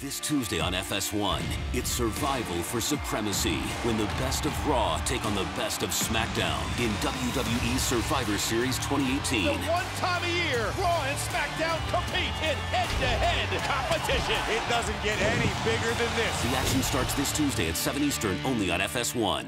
This Tuesday on FS1, it's survival for supremacy when the best of Raw take on the best of SmackDown in WWE Survivor Series 2018. The one time a year, Raw and SmackDown compete in head-to-head competition. It doesn't get any bigger than this. The action starts this Tuesday at 7 Eastern only on FS1.